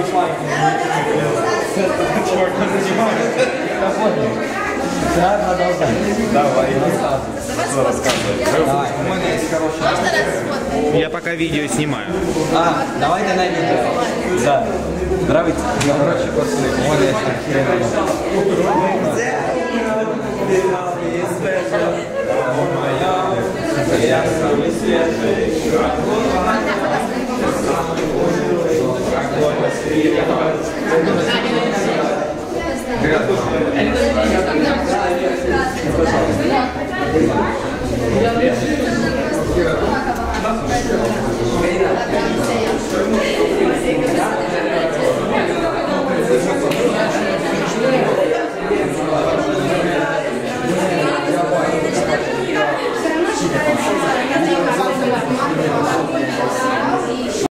Не занимается. Да, продолжай. Давай, что рассказывай. Давай. У меня есть хороший. Я пока видео снимаю. А, давайте на видео. Да. Здравствуйте. Я, короче, после моря Я самый свежий. Gracias.